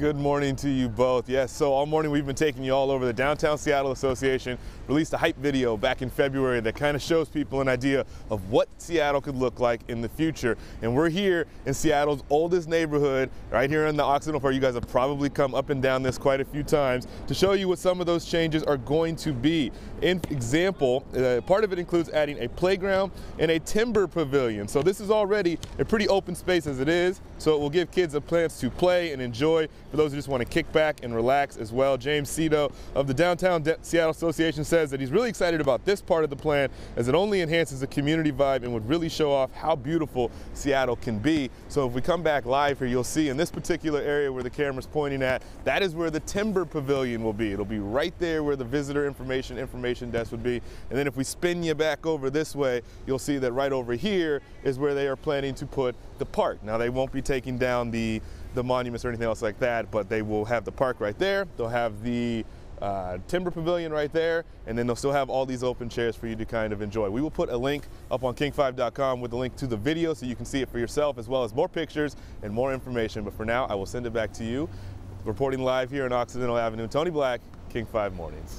Good morning to you both. Yes, so all morning we've been taking you all over the Downtown Seattle Association, released a hype video back in February that kind of shows people an idea of what Seattle could look like in the future. And we're here in Seattle's oldest neighborhood, right here in the Occidental Park. You guys have probably come up and down this quite a few times to show you what some of those changes are going to be. In example, uh, part of it includes adding a playground and a timber pavilion. So this is already a pretty open space as it is, so it will give kids a chance to play and enjoy for those who just want to kick back and relax as well. James Cito of the Downtown De Seattle Association says that he's really excited about this part of the plan as it only enhances the community vibe and would really show off how beautiful Seattle can be. So if we come back live here, you'll see in this particular area where the camera's pointing at, that is where the timber pavilion will be. It'll be right there where the visitor information information desk would be. And then if we spin you back over this way, you'll see that right over here is where they are planning to put the park. Now they won't be taking down the the monuments or anything else like that, but they will have the park right there. They'll have the uh, timber pavilion right there, and then they'll still have all these open chairs for you to kind of enjoy. We will put a link up on king5.com with the link to the video so you can see it for yourself, as well as more pictures and more information. But for now, I will send it back to you. Reporting live here on Occidental Avenue, Tony Black, King 5 Mornings.